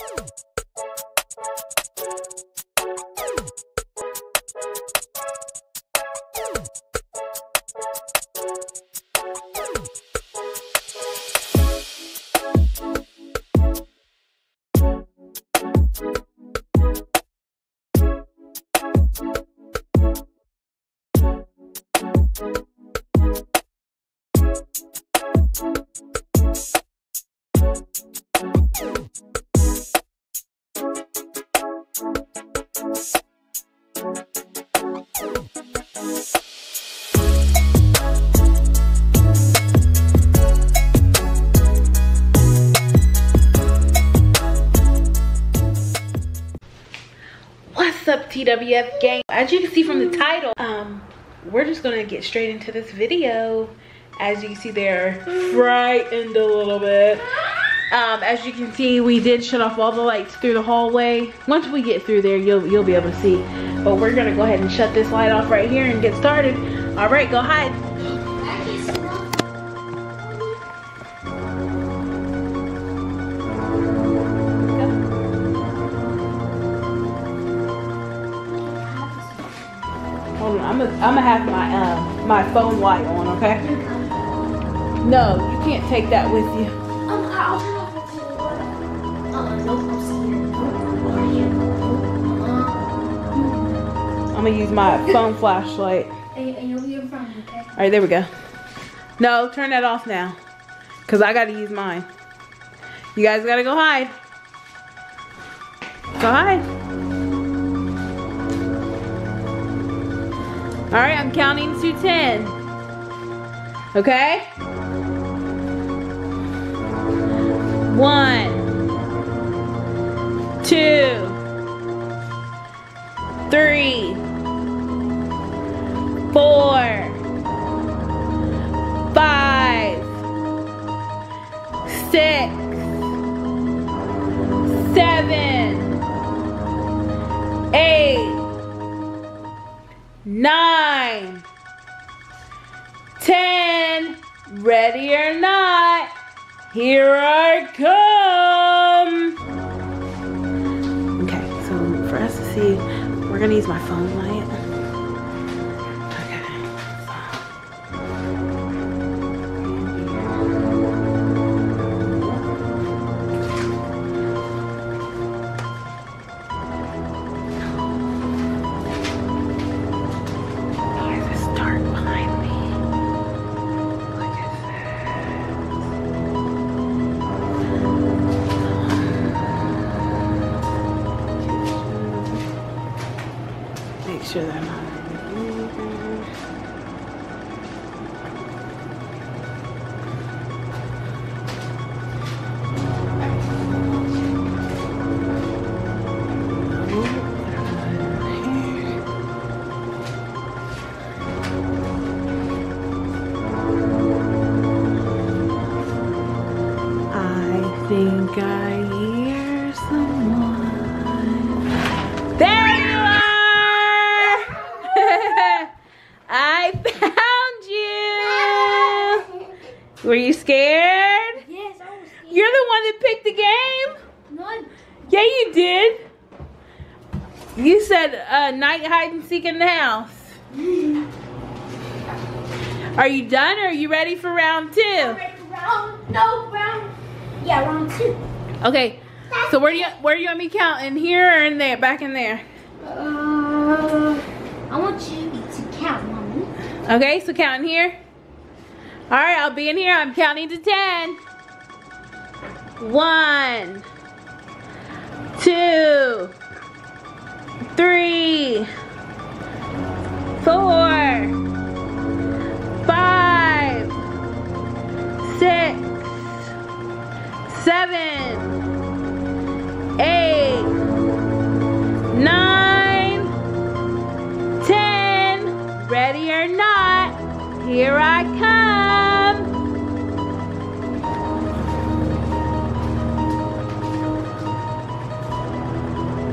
you TWF gang? As you can see from the title, um, we're just gonna get straight into this video. As you can see they're frightened a little bit. Um, as you can see, we did shut off all the lights through the hallway. Once we get through there, you'll you'll be able to see. But we're gonna go ahead and shut this light off right here and get started. All right, go hide. I'm gonna have my uh, my phone light on, okay? No, you can't take that with you. Um, I'll turn off the water. Uh, no, I'm scared. What are you? I'm gonna use my phone flashlight. and, and you'll be in front okay? All right, there we go. No, turn that off now. Cause I gotta use mine. You guys gotta go hide. Go hide. All right, I'm counting to 10. Okay? One, two, three, four, five, six, seven, nine, ten. Ready or not, here I come. Okay, so for us to see, we're gonna use my phone light. Think I hear someone. There you are! I found you! Were you scared? Yes, I was scared. You're the one that picked the game? None. Yeah, you did. You said uh, night hide and seek in the house. Are you done or are you ready for round two? Alright, round, no, round, yeah, round two. Okay, so where do you where do you want me counting? Here or in there? Back in there. Uh, I want you to count, mommy. Okay, so counting here. All right, I'll be in here. I'm counting to 10. One, two, three, four, seven, eight, nine, ten. Ready or not, here I come.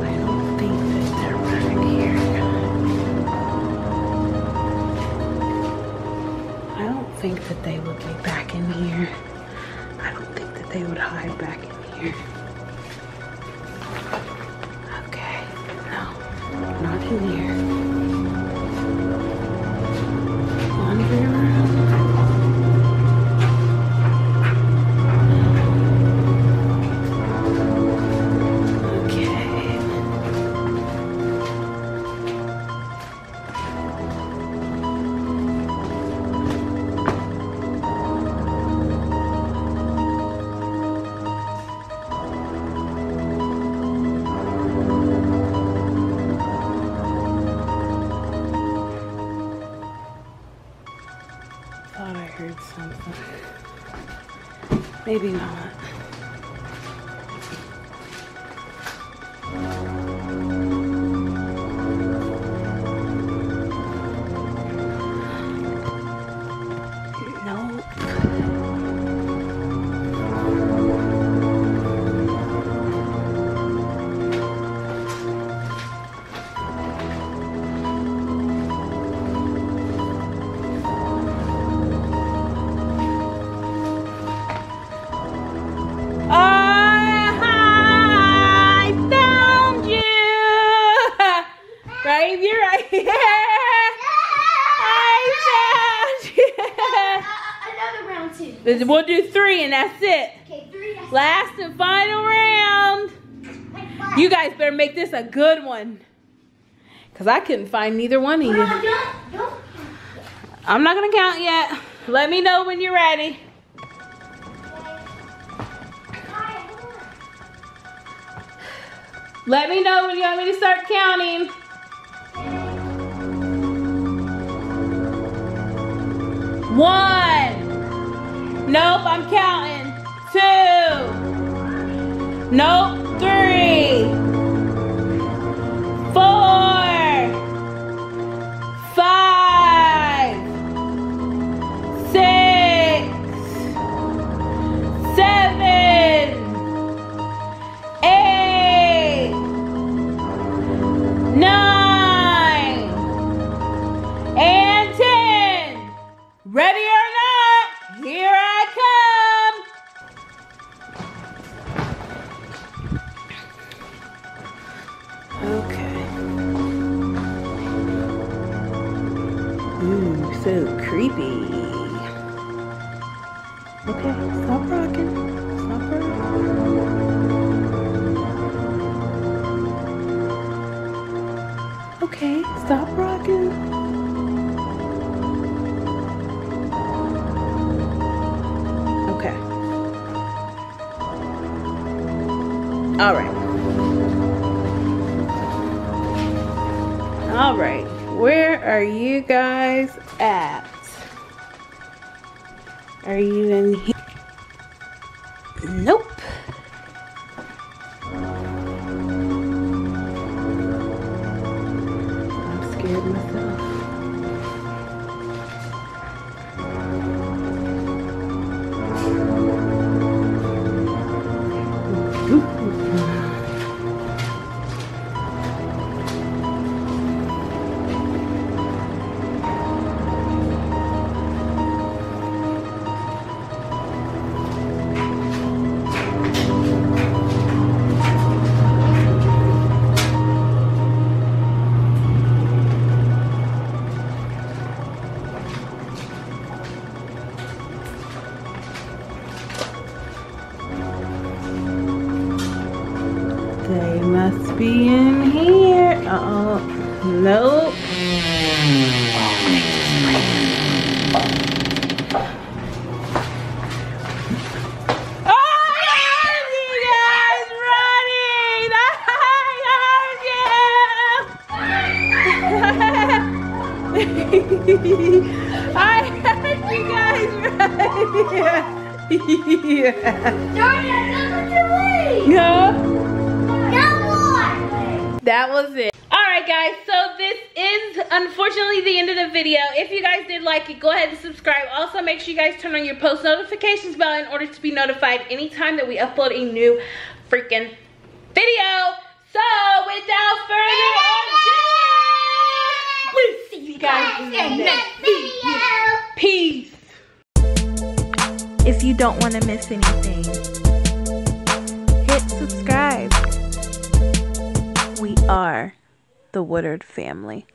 I don't think that they're right here. I don't think that they would be back in here they would hide back in here. Okay, no, not in here. Maybe not. You're right here. I found another round two. We'll do three and that's it. Okay, three. That's Last and final round. like. You guys better make this a good one. Because I couldn't find neither one of you. don't, don't. I'm not going to count yet. Let me know when you're ready. Let me know when you want me to start counting. One. Nope, I'm counting. Two. Nope, Ooh, so creepy. Okay, stop rocking. Stop rocking. Okay, stop rocking. Okay. All right. All right. Where are you guys at? Are you in here? Nope. Be in here. Uh oh. Nope. I heard you guys guys running! yeah. That was it. Alright guys, so this is unfortunately the end of the video. If you guys did like it, go ahead and subscribe. Also make sure you guys turn on your post notifications bell in order to be notified anytime that we upload a new freaking video. So without further ado, we'll see you guys in the next video. Peace. If you don't want to miss anything, hit subscribe. Are the Woodard family.